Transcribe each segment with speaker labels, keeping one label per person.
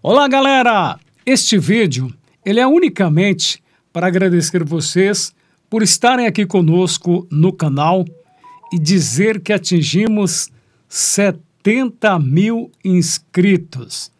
Speaker 1: Olá, galera! Este vídeo ele é unicamente para agradecer vocês por estarem aqui conosco no canal e dizer que atingimos 70 mil inscritos.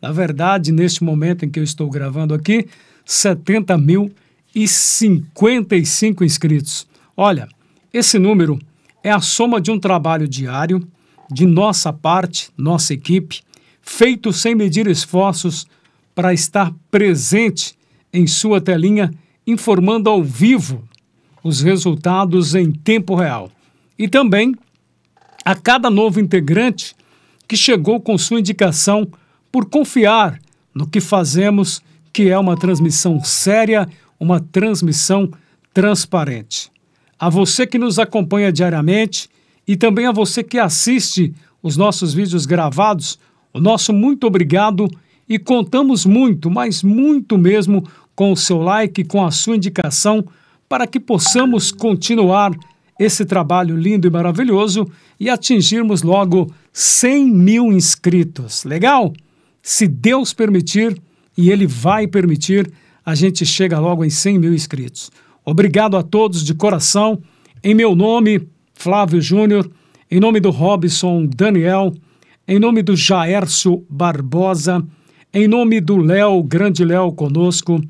Speaker 1: Na verdade, neste momento em que eu estou gravando aqui, 70 mil e 55 inscritos. Olha, esse número é a soma de um trabalho diário de nossa parte, nossa equipe, feito sem medir esforços para estar presente em sua telinha, informando ao vivo os resultados em tempo real. E também a cada novo integrante que chegou com sua indicação por confiar no que fazemos, que é uma transmissão séria, uma transmissão transparente. A você que nos acompanha diariamente e também a você que assiste os nossos vídeos gravados, o nosso muito obrigado e contamos muito, mas muito mesmo, com o seu like, com a sua indicação, para que possamos continuar esse trabalho lindo e maravilhoso e atingirmos logo 100 mil inscritos. Legal? Se Deus permitir, e Ele vai permitir, a gente chega logo em 100 mil inscritos. Obrigado a todos de coração. Em meu nome, Flávio Júnior, em nome do Robson Daniel, em nome do Jaércio Barbosa, em nome do Léo, grande Léo conosco,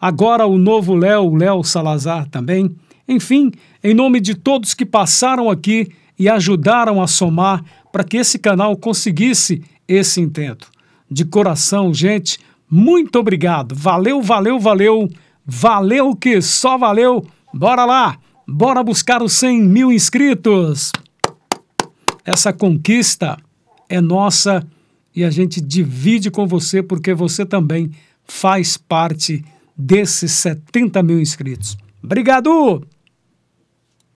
Speaker 1: agora o novo Léo, Léo Salazar também. Enfim, em nome de todos que passaram aqui e ajudaram a somar para que esse canal conseguisse esse intento. De coração, gente, muito obrigado. Valeu, valeu, valeu. Valeu que só valeu. Bora lá, bora buscar os 100 mil inscritos. Essa conquista é nossa e a gente divide com você porque você também faz parte desses 70 mil inscritos. Obrigado!